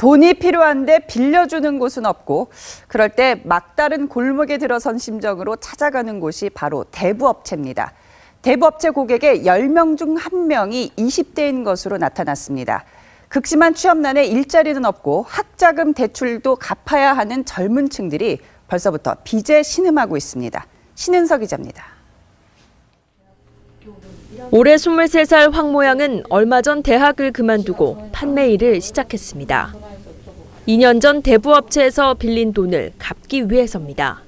돈이 필요한데 빌려주는 곳은 없고 그럴 때 막다른 골목에 들어선 심정으로 찾아가는 곳이 바로 대부업체입니다. 대부업체 고객의 10명 중 1명이 20대인 것으로 나타났습니다. 극심한 취업난에 일자리는 없고 학자금 대출도 갚아야 하는 젊은 층들이 벌써부터 빚에 신음하고 있습니다. 신은석 기자입니다. 올해 23살 황 모양은 얼마 전 대학을 그만두고 판매 일을 시작했습니다. 2년 전 대부업체에서 빌린 돈을 갚기 위해서입니다.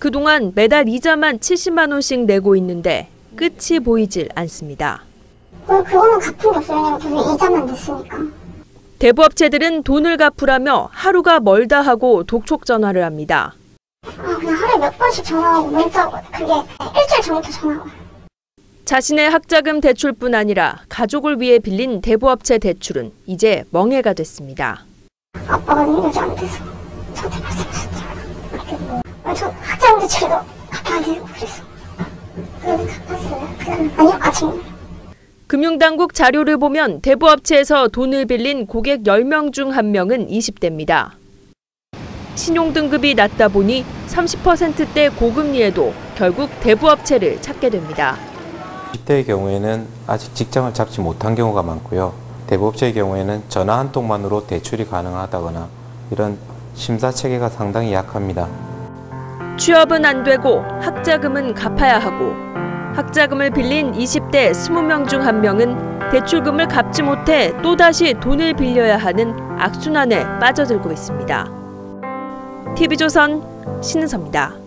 그동안 매달 이자만 70만 원씩 내고 있는데 끝이 보이질 않습니다. 그, 그거는 갚은 게 없어요. 계속 이자만 냈으니까. 대부업체들은 돈을 갚으라며 하루가 멀다 하고 독촉 전화를 합니다. 아, 그냥 하루에 몇 번씩 전화하고 문자 오고 그게 일주일 전부터 전화가 와요. 자신의 학자금 대출뿐 아니라 가족을 위해 빌린 대부업체 대출은 이제 멍해가 됐습니다. 아빠가 능력이 안 돼서 저한테 말씀하셨잖아요. 아, 저 학자금 대출도 갚아야 되고 그래서 그래도 갚았어요. 아니요 아직 금융당국 자료를 보면 대부업체에서 돈을 빌린 고객 10명 중 1명은 20대입니다. 신용등급이 낮다 보니 30%대 고금리에도 결국 대부업체를 찾게 됩니다. 10대의 경우에는 아직 직장을 잡지 못한 경우가 많고요. 대부업체의 경우에는 전화 한 통만으로 대출이 가능하다거나 이런 심사 체계가 상당히 약합니다. 취업은 안 되고 학자금은 갚아야 하고 학자금을 빌린 20대 20명 중 1명은 대출금을 갚지 못해 또다시 돈을 빌려야 하는 악순환에 빠져들고 있습니다. TV조선 신은서입니다.